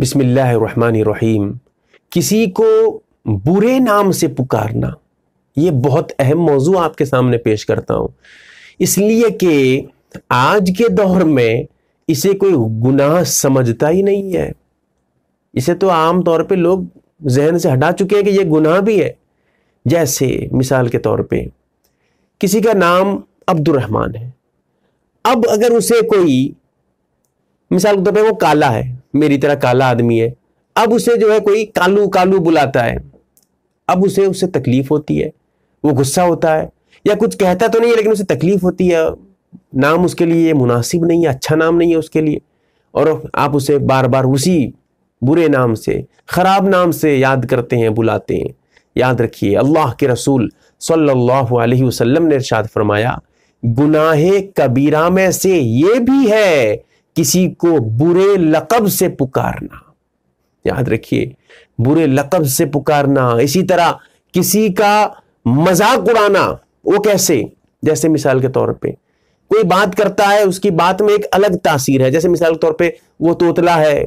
बिस्मिल्लाहिर्रहमानिर्रहीम। किसी को बुरे नाम से पुकारना, ये बहुत अहम मौजू आपके सामने पेश करता हूँ। इसलिए कि आज के दौर में इसे कोई गुनाह समझता ही नहीं है। इसे तो आम तौर पे लोग जहन से हटा चुके हैं कि ये गुनाह भी है। जैसे मिसाल के तौर पे, किसी का नाम अब्दुलरहमान है। अब अगर उसे कोई, मिसाल के तौर पे वो काला है मेरी तरह काला आदमी है। अब उसे जो है कोई कालू कालू बुलाता है। अब उसे उससे तकलीफ़ होती है। वो गुस्सा होता है। या कुछ कहता तो नहीं है, लेकिन उसे तकलीफ़ होती है। नाम उसके लिए मुनासिब नहीं है अच्छा नाम नहीं है उसके लिए। और आप उसे बार बार उसी बुरे नाम से, ख़राब नाम से याद करते हैं, बुलाते हैं। याद रखिए, अल्लाह के रसूल सल्लल्लाहु अलैहि वसल्लम ने इरशाद फरमाया, गुनाह कबीरा में से ये भी है किसी को बुरे लकब से पुकारना। याद रखिए, बुरे लकब से पुकारना, इसी तरह किसी का मज़ाक उड़ाना, वो कैसे? जैसे मिसाल के तौर पे, कोई बात करता है, उसकी बात में एक अलग तासीर है। जैसे मिसाल के तौर पे, वो तोतला है,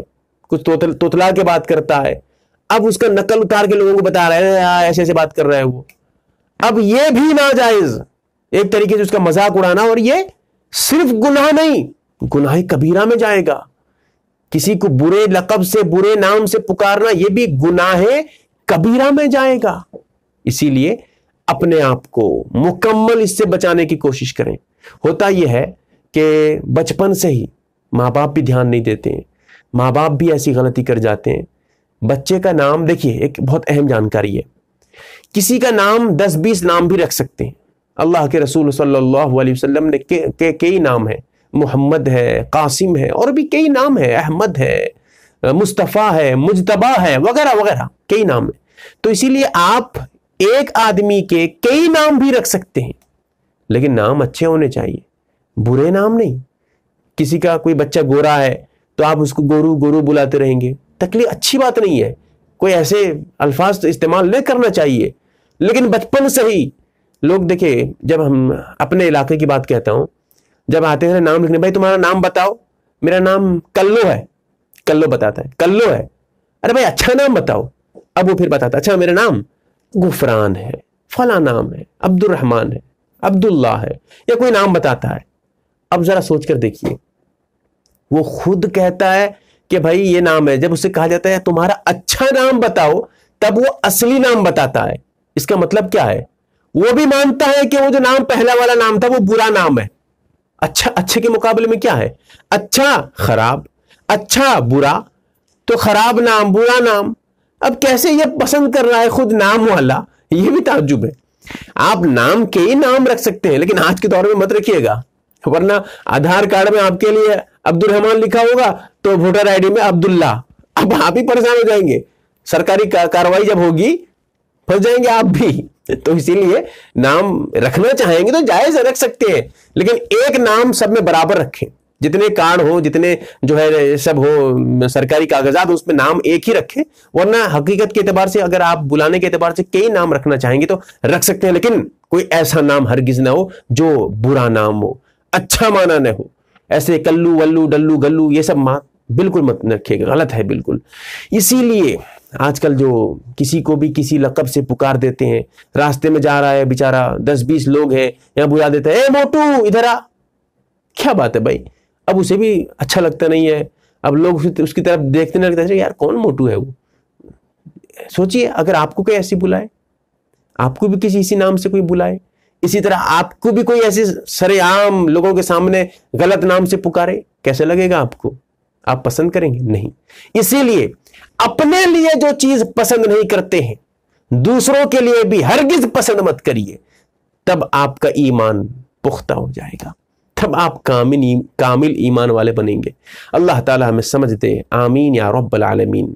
कुछ तोतल, तोतला के बात करता है। अब उसका नकल उतार के लोगों को बता रहा है ऐसे ऐसे बात कर रहा है वो। अब ये भी नाजायज, एक तरीके से उसका मज़ाक उड़ाना, और ये सिर्फ़ गुनाह नहीं गुनाह कबीरा में जाएगा। किसी को बुरे लकब से बुरे नाम से पुकारना यह भी गुनाह कबीरा में जाएगा। इसीलिए अपने आप को मुकम्मल इससे बचाने की कोशिश करें। होता यह है कि बचपन से ही माँ बाप भी ध्यान नहीं देते हैं। माँ बाप भी ऐसी गलती कर जाते हैं। बच्चे का नाम देखिए एक बहुत अहम जानकारी है। किसी का नाम दस बीस नाम भी रख सकते हैं। अल्लाह के रसूल सल्लल्लाहु अलैहि वसल्लम ने के, कई नाम है। मोहम्मद है, कासिम है, और भी कई नाम है, अहमद है, मुस्तफ़ा है, मुजतबा है, वगैरह वगैरह, कई नाम है। तो इसीलिए आप एक आदमी के कई नाम भी रख सकते हैं, लेकिन नाम अच्छे होने चाहिए, बुरे नाम नहीं। किसी का कोई बच्चा गोरा है तो आप उसको गोरू गोरू बुलाते रहेंगे। तकलीफ़ अच्छी बात नहीं है, कोई ऐसे अल्फाज तो इस्तेमाल नहीं करना चाहिए, लेकिन बचपन से ही लोग देखे, जब हम अपने इलाके की बात कहता हूँ जब आते हैं नाम लिखने, भाई तुम्हारा नाम बताओ। मेरा नाम कल्लो है। कल्लो बताता है। कल्लो है। अरे भाई अच्छा नाम बताओ। अब वो फिर बताता अच्छा मेरा नाम गुफरान है, फला नाम है अब्दुलरहमान है अब्दुल्ला है, या कोई नाम बताता है। अब जरा सोच कर देखिए। वो खुद कहता है कि भाई, ये नाम है। जब उसे कहा जाता है, तुम्हारा अच्छा नाम बताओ, तब वो असली नाम बताता है। इसका मतलब क्या है? वो भी मानता है कि वो जो नाम पहला वाला नाम था, वो बुरा नाम है। अच्छा अच्छे के मुकाबले में क्या है? अच्छा खराब अच्छा बुरा तो खराब नाम, बुरा नाम। अब कैसे ये पसंद कर रहा है खुद नाम वाला? ये भी ताजुब है। आप नाम के ही नाम रख सकते हैं, लेकिन आज के दौर में मत रखिएगा। वरना आधार कार्ड में आपके लिए अब्दुल रहमान लिखा होगा तो वोटर आईडी में अब्दुल्ला अब आप ही परेशान हो जाएँगे। सरकारी कार्रवाई जब होगी, फंस जाएँगे आप भी। तो इसीलिए नाम रखना चाहेंगे तो जायज़ रख सकते हैं, लेकिन एक नाम सब में बराबर रखें। जितने कार्ड हो, जितने जो है, सब हो, सरकारी कागजात उसमें नाम एक ही रखें, वरना हकीकत के एतबार से, अगर आप बुलाने के एतबार से कई नाम रखना चाहेंगे तो रख सकते हैं, लेकिन कोई ऐसा नाम हरगिज ना हो जो बुरा नाम हो अच्छा माना न हो। ऐसे कल्लू, वल्लू, डल्लू, गल्लू, ये सब बिल्कुल मत रखिएगा, गलत है, बिल्कुल। इसीलिए आजकल जो किसी को भी किसी लकब से पुकार देते हैं, रास्ते में जा रहा है बेचारा, दस बीस लोग हैं, यहाँ बुला देते हैं मोटू, इधर आ। क्या बात है भाई? अब उसे भी अच्छा लगता नहीं है। अब लोग उसकी तरफ़ देखते नहीं लगता यार, कौन मोटू है वो? सोचिए, अगर आपको कोई ऐसी बुलाए, आपको भी किसी इसी नाम से कोई बुलाए, इसी तरह आपको भी कोई ऐसे सरेआम लोगों के सामने गलत नाम से पुकारे, कैसे लगेगा आपको? आप पसंद करेंगे? नहीं। इसीलिए अपने लिए जो चीज़ पसंद नहीं करते हैं, दूसरों के लिए भी हरगिज पसंद मत करिए, तब आपका ईमान पुख्ता हो जाएगा। तब आप कामिल कामिल ईमान वाले बनेंगे। अल्लाह ताला हमें समझ दे, आमीन या रब्बल आलमीन।